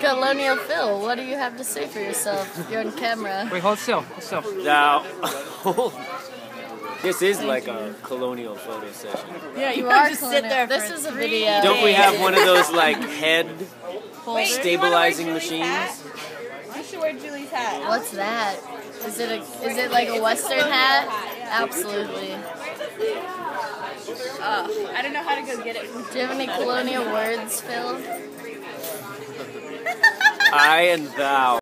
Colonial Phil, what do you have to say for yourself? You're on camera. Wait, hold still. Hold still. Now, this is like a colonial photo session. Yeah, You you are just sit there. This is a three video. Don't we have one of those like head Wait, stabilizing do you wanna machines? hat? You should wear Julie's hat. What's that? Is it a is it like a western hat? Absolutely. Oh, I don't know how to go get it. Do you have any colonial words, Phil? I and thou.